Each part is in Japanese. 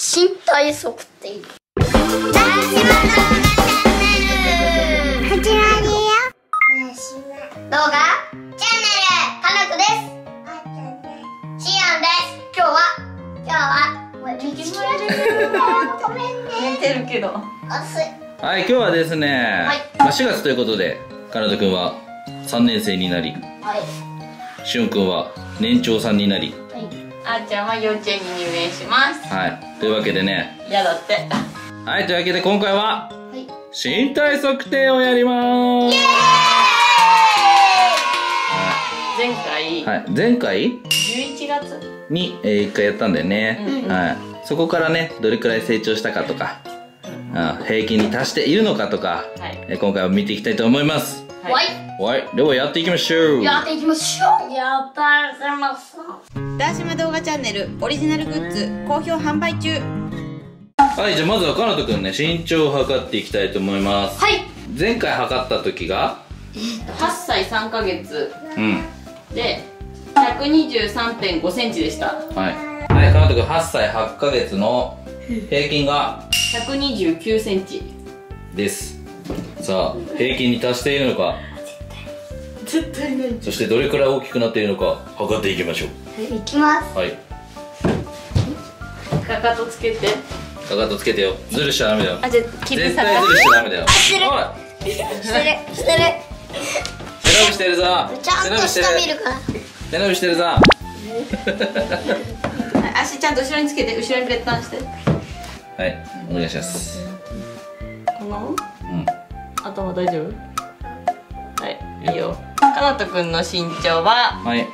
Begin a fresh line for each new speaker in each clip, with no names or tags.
身体測定。
男子の動画チャンネル始まるよ
動画チャンネル。かなこですシアンです。今日は？今日はもう見つけられるんだよごめんね
寝てるけど。
はい、今日はですね、
はい。
まあ、4月ということで、かなとくんは3年生になり、
はい。
しゅんくんは年長さんになり、
はい。
あーちゃんは幼稚園に入園します。
はい、というわけでね、
嫌だって。
はい、というわけで今回は、
はい。
身体測定をやります。
前回、
はい、前回
？11月。
に、えー、1回やったんだよね、
うん。
はい、そこからね、どれくらい成長したかとか、あ平均に達しているのかとか、
はい。
えー今回は見ていきたいと思います。
はい。
ではやっていきましょう。
やっていきましょう。やったーせます
ダーシマ動画チャンネルオリジナルグッズ好評販売中。
はい、じゃあまずはかなとくんね、身長を測っていきたいと思います。
はい。
前回測った時が、
8歳3ヶ月。
うん、
で123.5センチでした。
はい。はい、かなとくん8歳8ヶ月の平均が、
129センチ。
です。さあ、平均に達しているのか、
絶対ない
そしてどれくらい大きくなっているのか、測っていきましょう。
いきます
はい。
かかとつけて
かかとつけてよ。ずるしちゃダメだよ。
あじゃ
絶
差
対ずるしちゃダメだよ。
してる
おい
してるしてる
背伸びしてるぞ
ちゃんと下見
る
るから
背伸びしてるぞ
足ちゃんと後ろにつけて後ろにペッタンして
はい、お願いします。
この？
うん。
頭大丈夫？はいいいよ。かなとくんの身長は？
はい。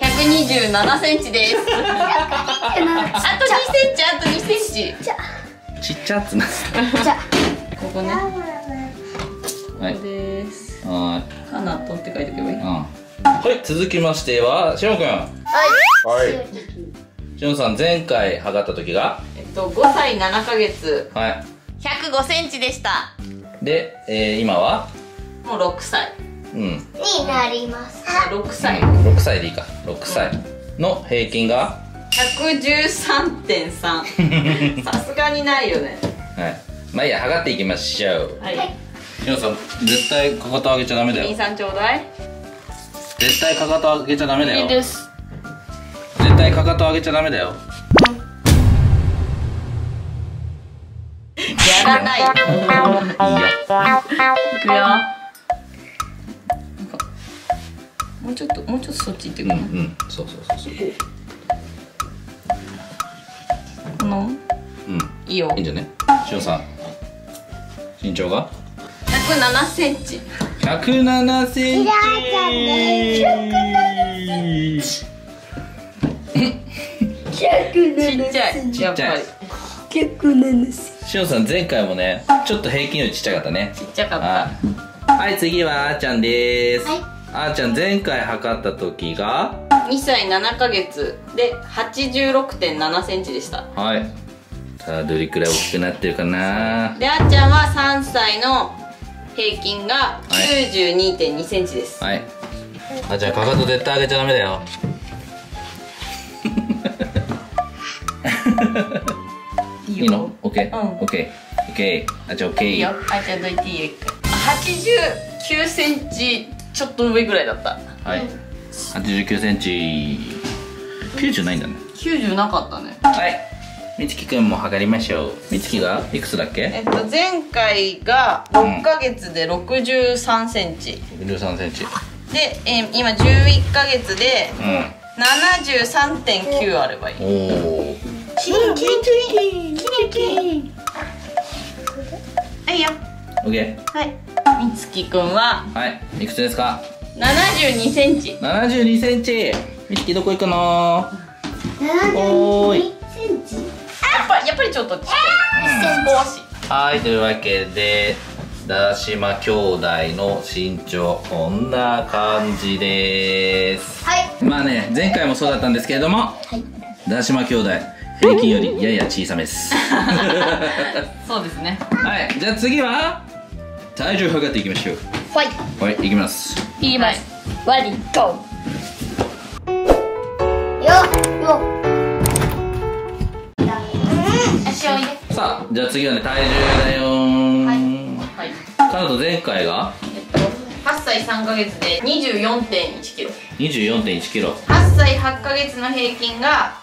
127センチです。あと2センチあと2センチ。
ちっちゃ。っつな。
ここね。
はい。
ここです。
は
かなとって書いておけばいい。
い。うん。はい、続きましては、しおんくん。
あはい。
はい。しさん、前回測った時が、
えっと5歳7ヶ月。
は
105センチでした
い。で、えー、今は、
もう6歳
うん。
になります
6歳
6歳でいいか。6歳の平均が、
113.3 さすがにないよね
はい。まあいいや、測っていきましょう。
はい
しおんさん、絶対かかと上げちゃダメだよ。
さんちょうだい
絶対かかと上げちゃダメだよ。
いいです
絶対かかと上げちゃダメだよ。
やらない。よ
いいよ。
いくよ。もうちょっともうちょっとそっち行ってくる、
うんうん。そうそうそうそう。
この？
うん。
いいよ。
いいんじゃねしおんさん。身長が
？107センチ。
107 センチ。
ちっちゃい。やっぱり。
しおんさん前回もねちょっと平均よりちっちゃかったね。
ちっちゃかった。
はい。はい次はあーちゃんです、
はい。
あーちゃん前回測った時が
？2歳7ヶ月で86.7センチでした。
はい。さあどれくらい大きくなってるかな？
であっちゃんは3歳の平均が92.2センチです、
はい。あーちゃんかかと絶対上げちゃダメだよ
い
いいの ?OK?
うん。
あーちゃん OK
いいよ。あっちゃんどいていい？よ89センチちょっと上ぐらいだった。
はい。89センチ。90ないんだね。
90なかったね。
はい。みつきくんも測りましょう。みつきがいくつだっけ？
えっと前回が6ヶ月で63センチ、
63センチ。
で、えー今11ヶ月で
う
73.9あればいい。
んおお
キリンキリンキリンキはいよ。
OK
はい。みつきくんは？
はい。いくつですか
？72センチ。
72センチ。みつきどこ行くの？おーい
センチ。
やっぱやっぱりちょっとちっちゃい、少し。
はい。というわけでダーシマ兄弟の身長こんな感じです。
はい。
まあね前回もそうだったんですけれども
はい。
ダーシマ兄弟平均よりやや小さめです。
そうですね。
はいじゃあ次は体重測っていきましょう。
はい。
はいいきます。
いきます。ワリゴーよよ
さあじゃあ次はね体重だよー
はい。
ん
はい。
カナト前回が？
えっと8歳3ヶ月で2 4 1キロ。
2 4 1キロ。
8歳8ヶ月の平均が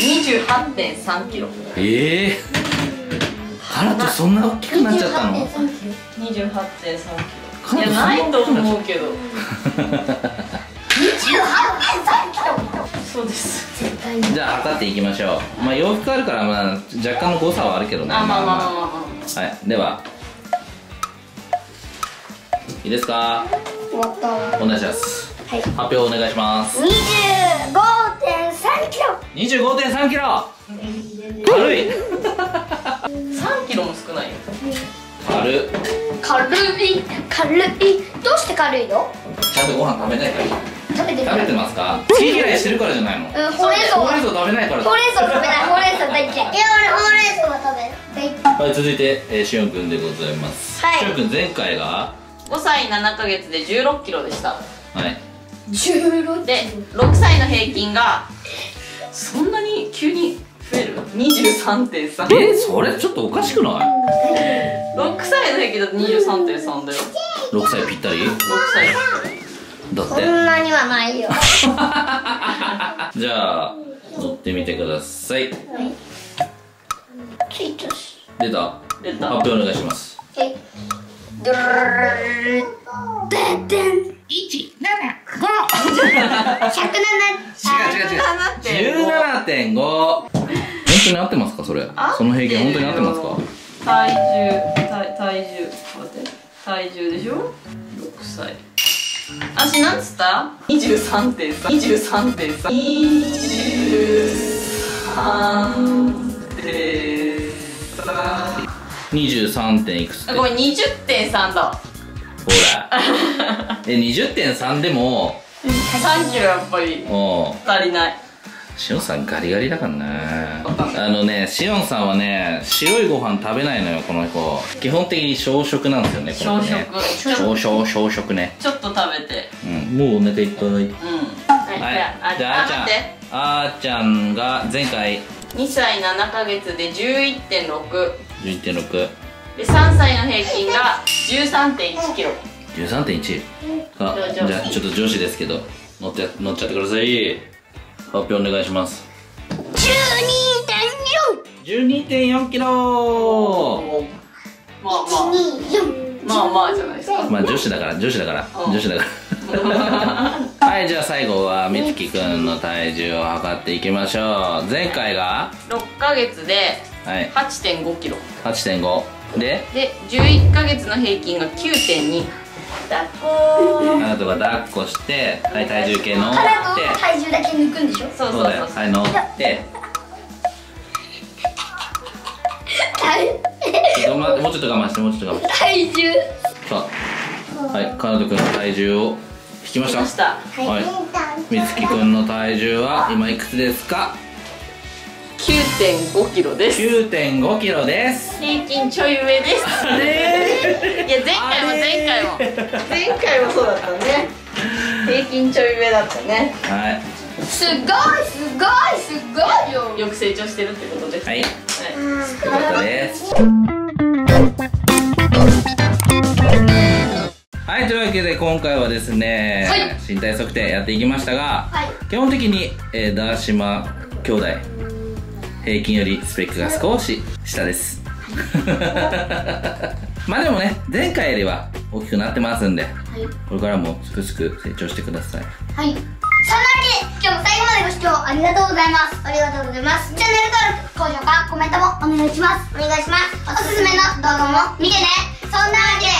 28.3キロ。
ええー、カナトそんな大きくなっちゃったの
？28.3キロ。
かないり
やないと思うけど。そうです。
じゃあ測っていきましょう。まあ洋服あるからまあ若干の誤差はあるけどね。
あまあまあまあまあま
はいでは。いいですか？
終わった。
お願いします。
はい。
発表お願いします。
25.3キロ
25.3キロ。軽い。
あ3キロも少ないよ。
軽。い
軽い。軽い。どうして軽いの？
ちゃんとご飯食べないから。
食べてる
食べてますか？好き嫌いしてるからじゃないの。
うんほうれん草
ほうれん草食べないから。
ほうれん草食べない。ほうれん草大嫌い。いや俺ほうれん草は食べる。
はい続いて、えー、しおんくんでございます。
はい。
しおんくん前回が
？5歳7ヶ月で16キロでした。
はい。
16
で6歳の平均がそんなに急に増える？23.3
えそれちょっとおかしくない
？6歳の平均だと23.3だよ。
6歳ぴったり
？6歳。
だっ
そんなにはないよ。
て じゃあ乗ってみてください。
ツイートし。
出た。
出た。
発表お願いします。
はいドゥルルルルルででん175 107
違う違う違う17.5本当に合ってますかそれ？その平均本当に合ってますか？
体重体体重待って体重でしょ？6歳。私なんつった？23.3 23.3 23.3
23. 点いくつって？ほ
あごめん20.3だ
ら。え20.3でも。
3キロやっぱり。
お
足りない。
しおんさんガリガリだからなあのねしおんさんはね白いご飯食べないのよこの子。基本的に小食なんですよねこの子ね。
小食。
小小小食ね。
ちょっと食べて。
うん。もうお腹いっぱい。
うん。はい、
はい
じゃあ
ああーちゃん。あーちゃんが前回。
2歳7ヶ月で11.6
11.6
で3歳の平均が13.1キロ。
13.1あ
上
じゃあちょっと女子ですけど乗って乗っちゃってください。発表お願いします。12.4キロ。
まあま
12.4
あまあまあじゃないですか。
まあ女子だから女子だから。
うん。
女子だから はいじゃあ最後はみつきくんの体重を測っていきましょう。前回が
？6ヶ月で
はい。
8.5キロ。
8.5で？
で11ヶ月の平均が9.2だっこー。
あなたが抱っこしてはい体重計乗って。
体重だけ抜くんでしょ？
そうそ
そうう。だよ。
そう
はい乗って。
体
ちょっと待ってもうちょっと我慢してもうちょっと我慢して。
体重。
さあはいかなとくんの体重を引きました。
来ました。
はい。みつきくんの体重は今いくつですか
？9.5キロです。
9.5キロです。
平均ちょい上です。いや前回も前回も。前回もそうだったね。平均ちょい上だったね。
はい。
すごいすごいすごい。よ
よく成長してるってことです
はい。よ
はい。
かったですはいというわけで今回はですね、
はい。
身体測定やっていきましたが、
はい。
基本的に、えー、ダーシマ兄弟平均よりスペックが少し下です。まあでもね前回よりは大きくなってますんで、これからもすくすく成長してください。
はい。そんなわけで今日も最後までご視聴ありがとうございます。ありがとうございます。チャンネル登録高評価コメントもお願いします。お願いします。おすすめの動画も見てね。そんなわけで